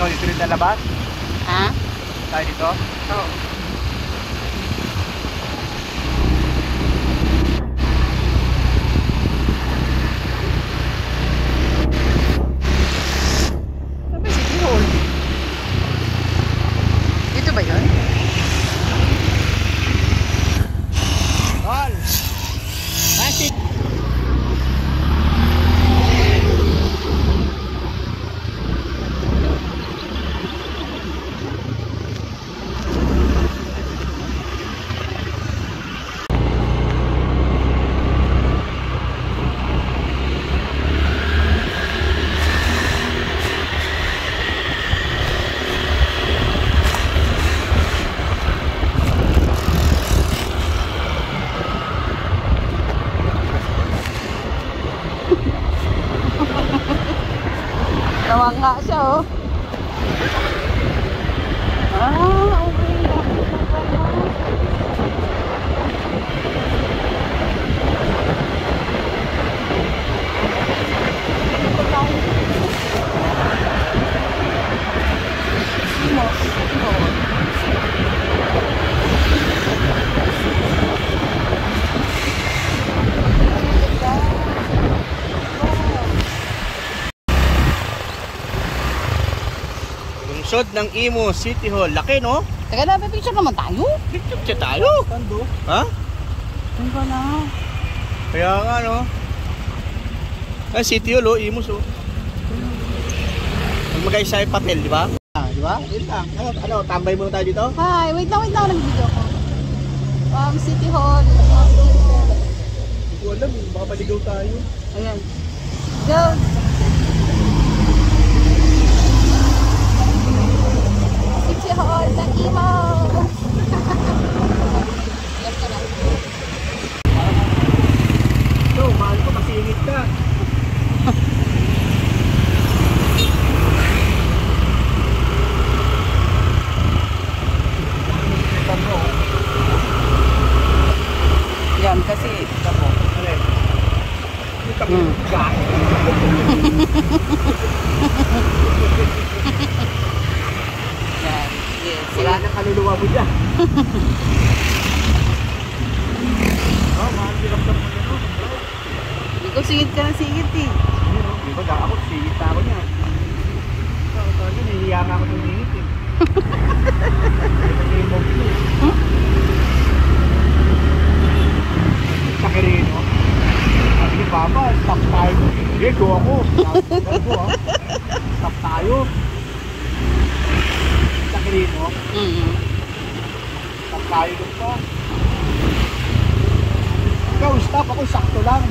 Ikaw, dito rin lalabas? Ha? Tayo dito? Oo. Hall? Dito ba yun? Tol! Masit! Tawang nga siya oh. Ah, okay. Lungsod ng Imo City Hall. Laki, no? Teka na, picture naman tayo. Picture siya tayo. Tando. Ha? Ano ba na? Kaya nga, no? Ah, City Hall, oh. Imus, oh. Magmagay sa papel, di ba? Ah, di ba? Yun lang. Ano, ano, tambay muna tayo dito? Hi, wait lang, wait lang. Nag-video ko. Um, City Hall. Hindi ko alam, baka maligaw tayo. Ayan. Go. City Hall ng Imo. Yes ka na. Ito, mahal ko masingit ka. Yan, kasi Hmm. yan. Yes. Wala na kaluluwa mo dyan. Oh, mahal pinaktan mo. Ikaw singit ka ng singit eh. Yun, oh. Di ba, ako, singit na ako niya. Ito, ito, nahihiya nga ako ng singit, eh. Ito yung move ko, eh. Sa Quirino. Sabi ni Papa, stop tayo. Hindi, go ako. Ah. Stop tayo. Sa Quirino, Mm stop tayo pa. Ikaw, stop ako, sakto lang.